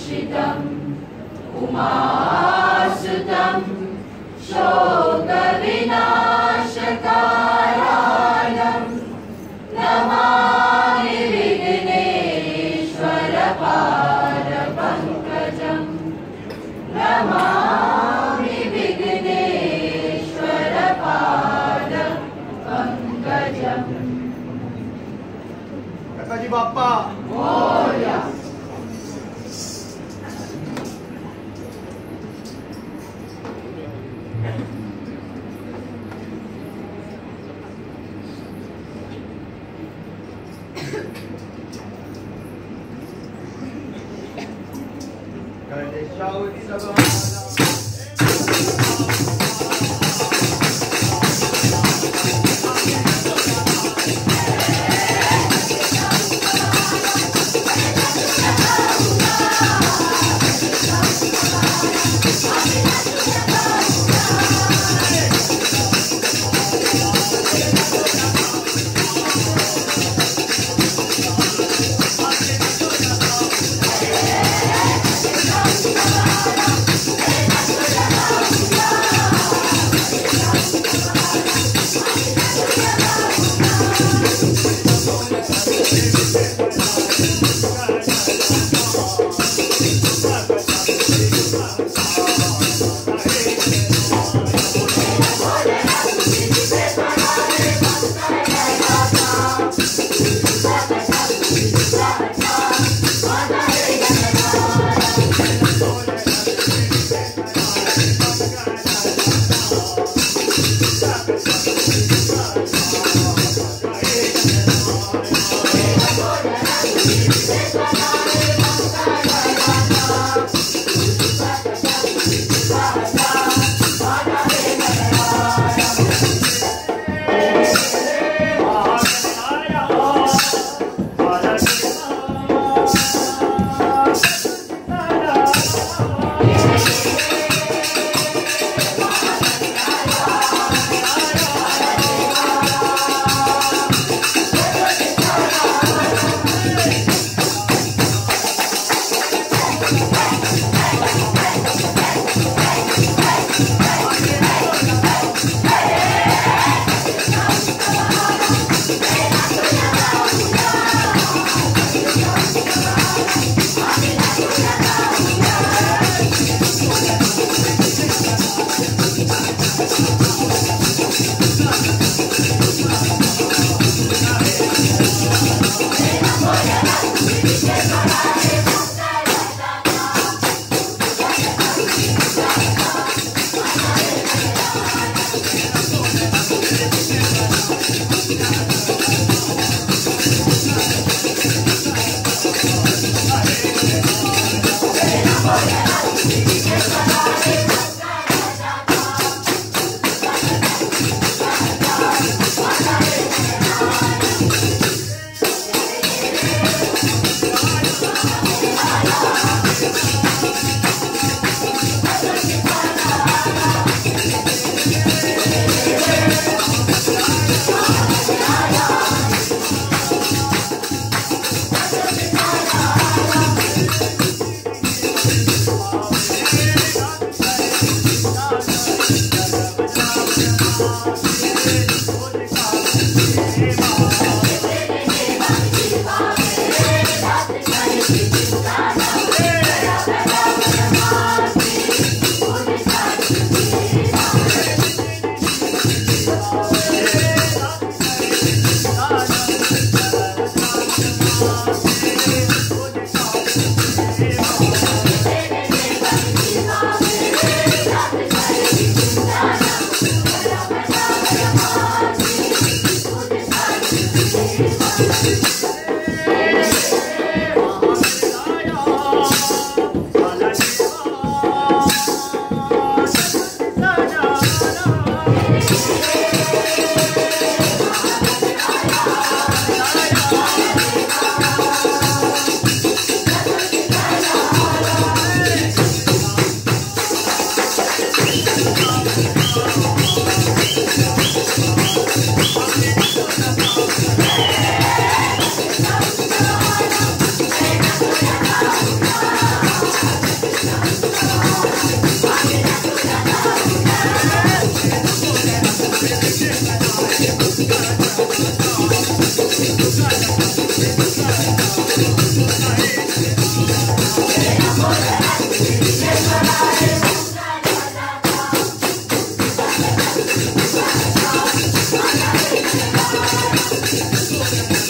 षितं कुमाशुतं नमामि विघ्नेश्वरपारपङ्कजम् नमा Bappa Moria. Ganesha pessoa, se a pessoa.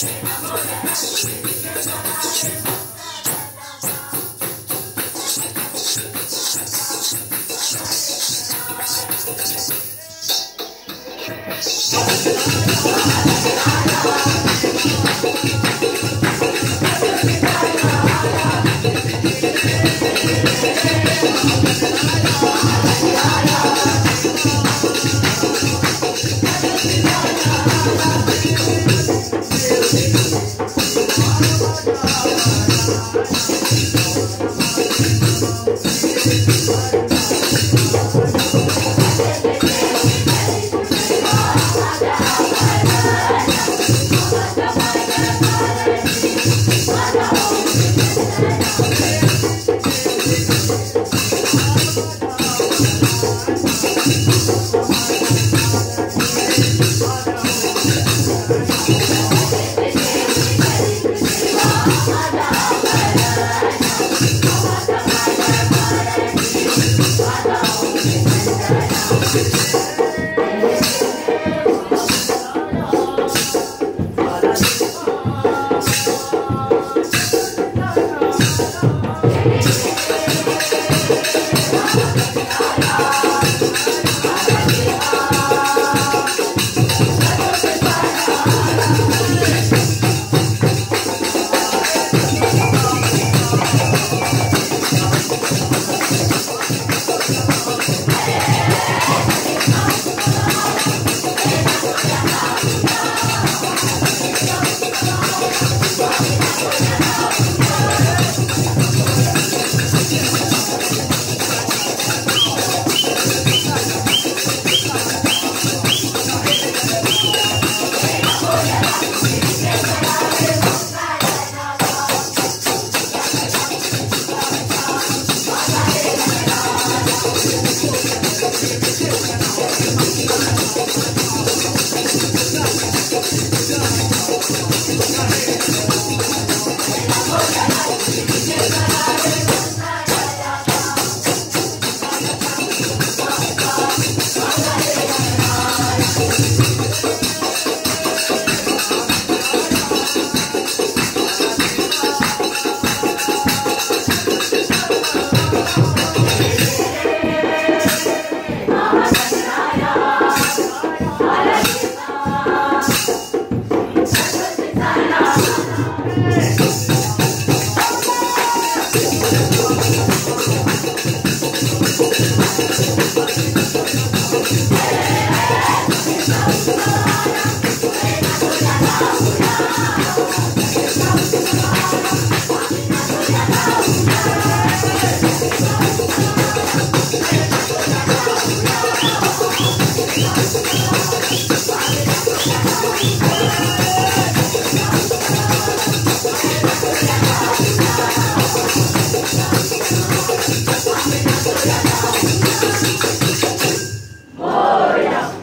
Thank